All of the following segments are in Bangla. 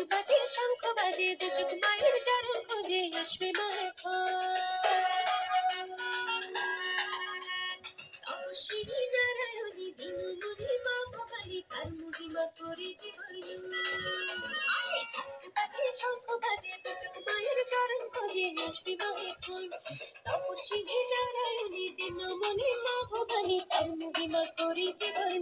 দু চোখ মায়ের চরণ খোঁজে আসবে মা তপস্বী নারায়ণী দিন মুনি মা ভবানী তার মহিমা করে জীবন বাজে শঙ্খ বাজে, দু চোখ মায়ের চরণ খোঁজে আসবে মা এখন মা ভবানী তার মহিমা করে জীবন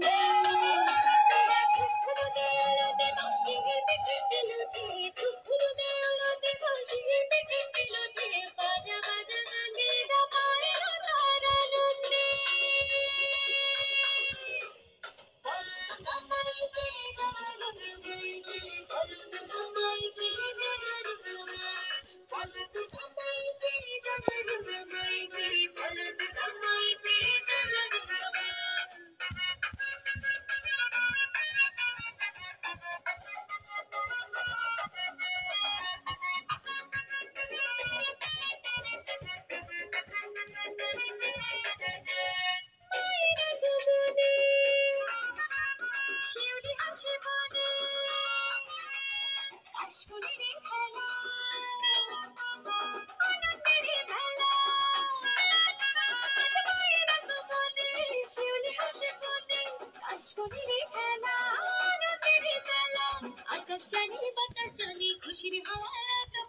আকাশ জানি বাতাস জানি খুশির হাওয়া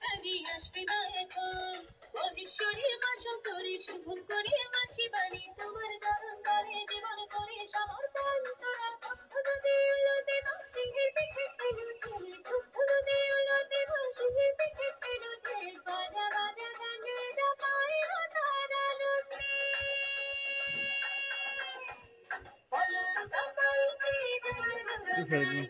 ভাগে আসবে না এখন তোমার চরণ করে জীবন করে সমর্পণ তোরা কখনো দেওলতে की साइड में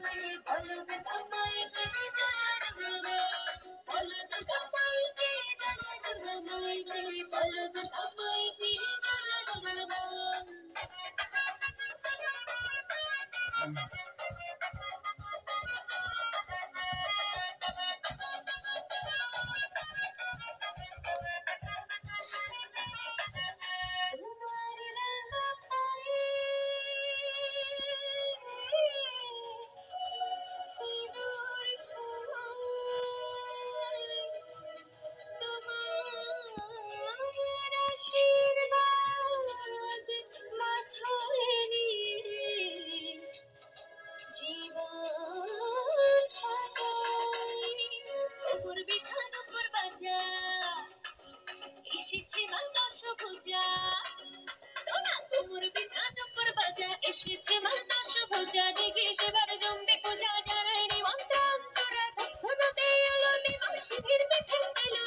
এসেছে মাতা পূজা দেখে সেবার জমবে পূজা জানাই নিমন্ত্রণ তোরা। দে আলো দে মাসির পিঠে এলো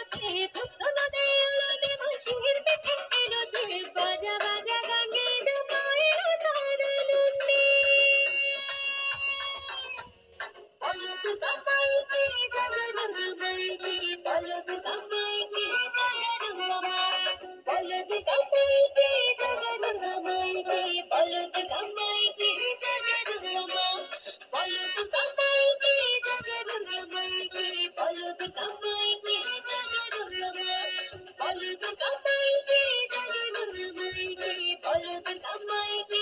Thank you.